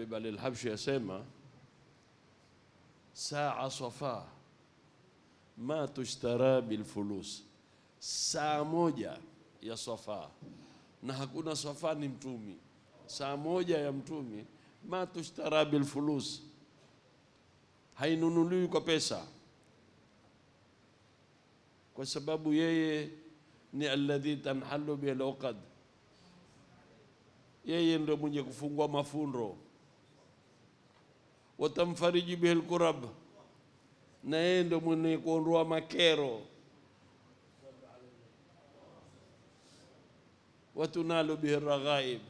Habib Ali al-Habshi asema saa safa ma tushtara bilfulus, saa moja ya safa, na hakuna safa ni mtumi. Saa moja ya mtumi ma tushtara bilfulus, hainunuliwi kwa pesa, kwa sababu yeye ni alladhi tanhalu bihi al-uqad, yeye ndio mwenye kufungua mafundo watamfariji bihil kurab, na yeye ndo mwenye kuondoa makero. Watunalu bihi raghaib,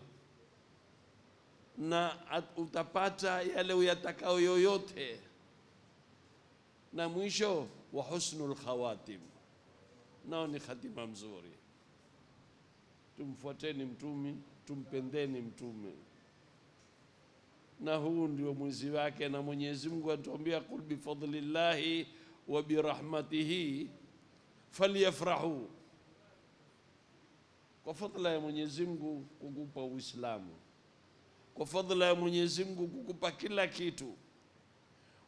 na utapata yale uyatakao yoyote, na mwisho wa husnul khawatim, nao ni khatima mzuri. Tumfuateni Mtume, tumpendeni mtume na huu ndio mwezi wake, na Mwenyezi Mungu anatuambia qul bifadlillahi wa birahmatihi falyafrahu, kwa fadla ya Mwenyezi Mungu kukupa Uislamu, kwa fadla ya Mwenyezi Mungu kukupa kila kitu,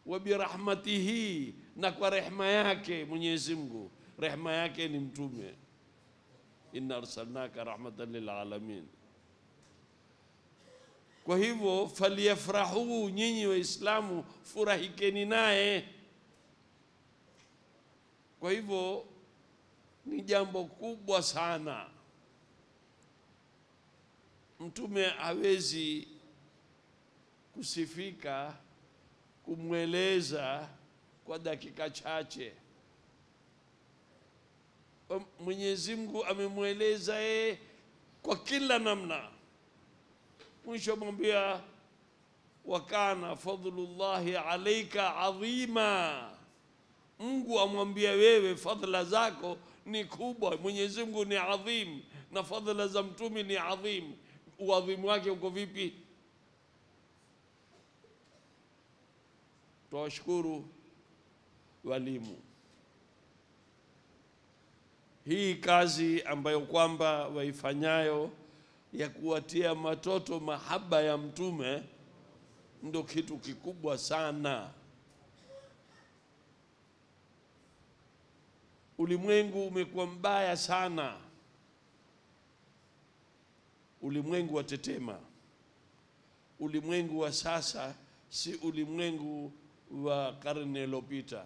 wa birahmatihi, na kwa rehma yake Mwenyezi Mungu, rehma yake ni mtume, inna arsalnaka rahmatan lil alamin. Kwa hivyo faliyafrahu, nyinyi Waislamu furahikeni naye. Kwa hivyo ni jambo kubwa sana. Mtume hawezi kusifika kumweleza kwa dakika chache. Mwenyezi Mungu amemweleza yeye kwa kila namna mwisho amwambia wakana fadlullahi alaika adhima, Mungu amwambia wewe fadhila zako ni kubwa. Mwenyezi Mungu ni adhim na fadhila za mtume ni adhim. Uadhimu wake uko vipi? Twawashukuru walimu, hii kazi ambayo kwamba waifanyayo ya kuwatia watoto mahaba ya mtume ndo kitu kikubwa sana. Ulimwengu umekuwa mbaya sana, ulimwengu wa tetema. Ulimwengu wa sasa si ulimwengu wa karne iliyopita.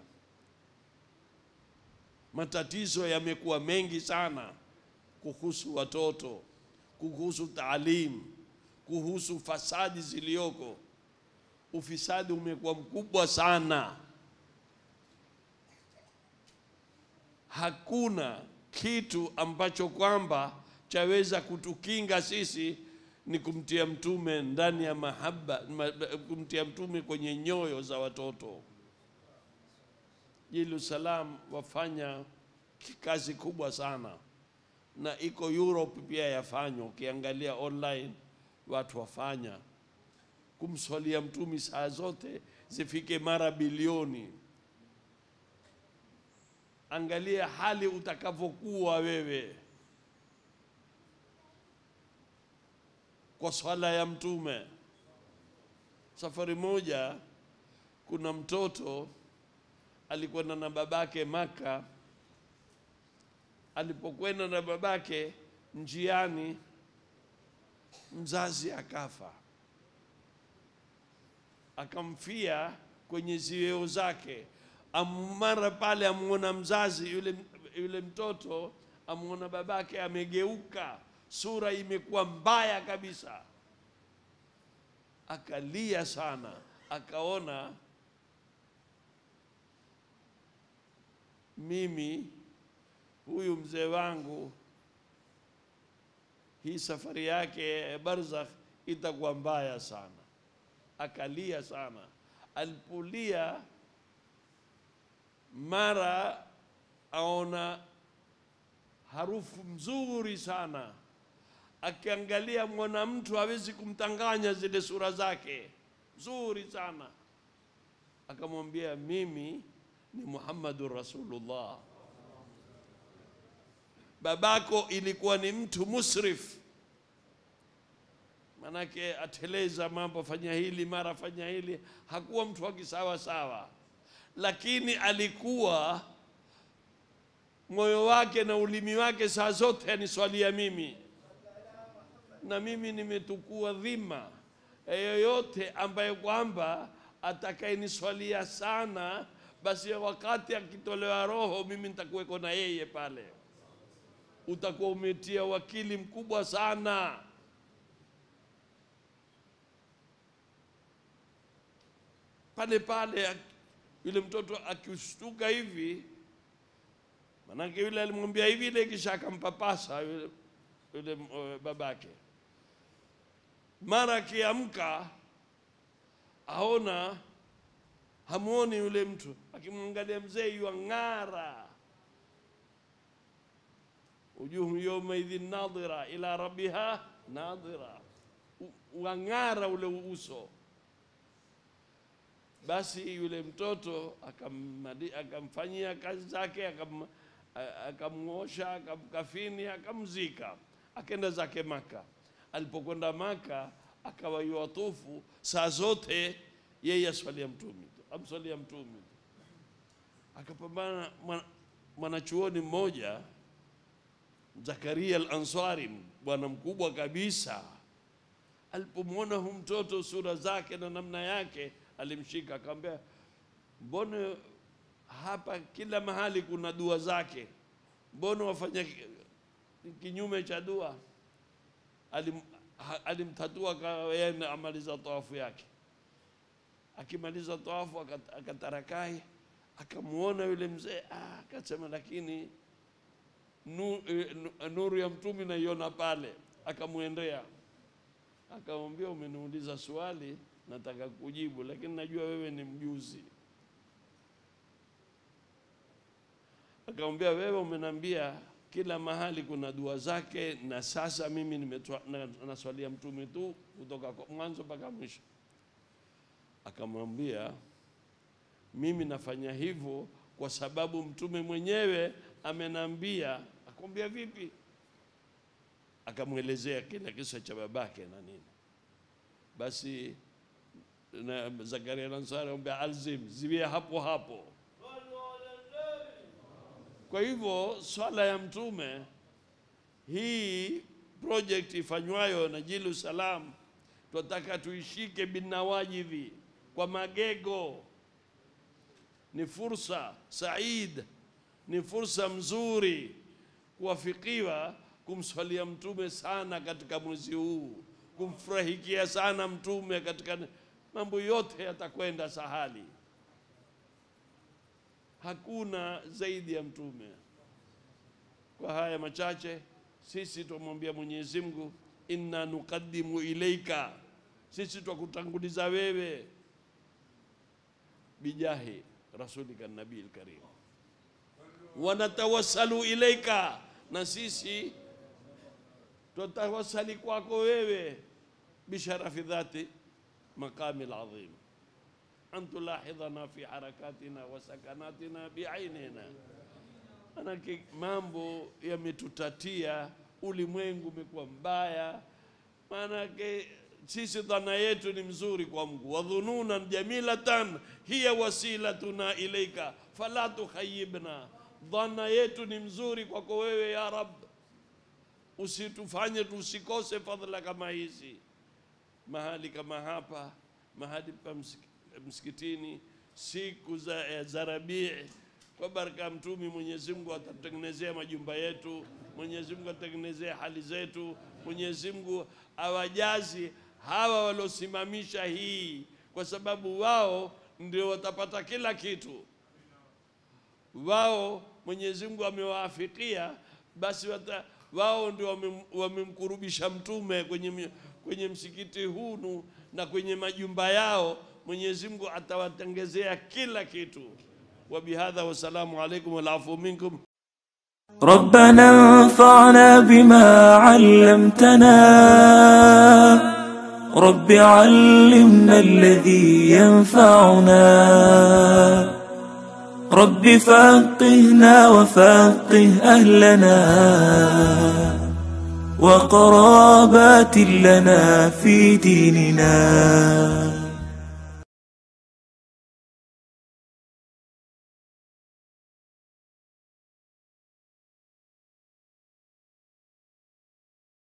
Matatizo yamekuwa mengi sana kuhusu watoto kuhusu taalimu, kuhusu fasadi ziliyoko. Ufisadi umekuwa mkubwa sana. Hakuna kitu ambacho kwamba chaweza kutukinga sisi ni kumtia mtume ndani ya mahaba, kumtia mtume kwenye nyoyo za watoto. Jerusalem wafanya kazi kubwa sana na iko Europe pia yafanywa. Ukiangalia online watu wafanya kumswalia mtumi saa zote zifike mara bilioni. Angalia hali utakavyokuwa wewe kwa swala ya mtume. Safari moja, kuna mtoto alikwenda na babake Maka alipokwenda na babake njiani, mzazi akafa, akamfia kwenye ziweo zake. Mara pale amuona mzazi yule, yule mtoto amuona babake amegeuka, sura imekuwa mbaya kabisa, akalia sana, akaona mimi huyu mzee wangu hii safari yake barzakh itakuwa mbaya sana. Akalia sana. Alipolia mara aona harufu mzuri sana, akiangalia mwana mtu hawezi kumtanganya zile sura zake nzuri sana, akamwambia mimi ni Muhammadur Rasulullah babako ilikuwa ni mtu musrif, manake ateleza mambo, fanya hili mara fanya hili. Hakuwa mtu wa kisawa sawa, lakini alikuwa moyo wake na ulimi wake saa zote aniswalia mimi, na mimi nimetukua dhima yoyote ambaye kwamba atakayeniswalia sana, basi wakati akitolewa roho, mimi nitakuweko na yeye pale. Utakuwa umetia wakili mkubwa sana. Pale pale yule mtoto akishtuka hivi, manake yule alimwambia hivi ile, kisha akampapasa yule, yule uh, babake. Mara akiamka aona hamuoni yule mtu, akimwangalia mzee yuang'ara, ujuhu yawmaidhin nadhira ila rabbiha nadhira, wang'ara ule uso. Basi yule mtoto akamfanyia kazi zake, akam- a- akamwosha, akamkafini, akamzika, akenda zake Maka. Alipokwenda Maka akawa yuwatufu saa zote, yeye aswalia mtume tu, amswalia mtume tu. Akapambana mwana- mwanachuoni mmoja Zakaria al-Ansari, bwana mkubwa kabisa, alipomwona hu mtoto sura zake na namna yake, alimshika akamwambia, mbona hapa kila mahali kuna dua zake, mbona wafanya ki- kinyume cha dua? Alim, alimtatua kaenda amaliza tawafu yake. Akimaliza tawafu akat- akatarakai, akamwona yule mzee ah, akasema lakini nu, eh, nu- nuru ya mtume naiona pale. Akamwendea akamwambia, umeniuliza swali, nataka kujibu, lakini najua wewe ni mjuzi. Akamwambia, wewe umeniambia kila mahali kuna dua zake, na sasa mimi nimetwa- na- naswalia mtume tu kutoka kwa mwanzo mpaka mwisho. Akamwambia, mimi nafanya hivyo kwa sababu mtume mwenyewe amenambia. Akamwambia vipi? Akamwelezea kila kisa cha babake na nini. Basi na Zakaria al-Ansari akamwambia alzim, ziwie hapo hapo. Kwa hivyo swala ya mtume hii project ifanywayo na Jilu Salam, tunataka tuishike binawajidhi kwa magego ni fursa said, ni fursa mzuri kuwafikiwa kumswalia mtume sana katika mwezi huu, kumfurahikia sana mtume katika mambo yote yatakwenda sahali. Hakuna zaidi ya mtume. Kwa haya machache, sisi twamwambia Mwenyezi Mungu, inna nukaddimu ilaika, sisi twakutanguliza wewe bijahi rasulika nabii lkarim, wanatawassalu ilaika, na sisi tutawasali kwako wewe bisharafi dhati maqami ladhim an tulahidhana fi harakatina wa sakanatina biainina. Manake mambo yametutatia, ulimwengu umekuwa mbaya, manake sisi dhana yetu ni mzuri kwa Mungu, wadhununan jamilatan hiya wasilatuna ilaika fala tukhayibna, dhana yetu ni mzuri kwako wewe ya Rab, usitufanye tusikose fadhila kama hizi. Mahali kama hapa, mahali pa msik- msikitini, siku za, za Rabii, kwa baraka ya Mtume, Mwenyezi Mungu atatutengenezea majumba yetu, Mwenyezi Mungu atatengenezea hali zetu, Mwenyezi Mungu awajazi hawa waliosimamisha hii, kwa sababu wao ndio watapata kila kitu wao Mwenyezi Mungu amewaafikia, basi wata, wao ndio wamem- wamemkurubisha mtume kwenye, mi- kwenye msikiti hunu na kwenye majumba yao. Mwenyezi Mungu atawatengezea kila kitu. Wabihadha, wassalamu alaikum walafu minkum. ربنا انفعنا بما علمتنا رب علمنا الذي ينفعنا رب فقهنا وفقه أهلنا وقرابات لنا في ديننا.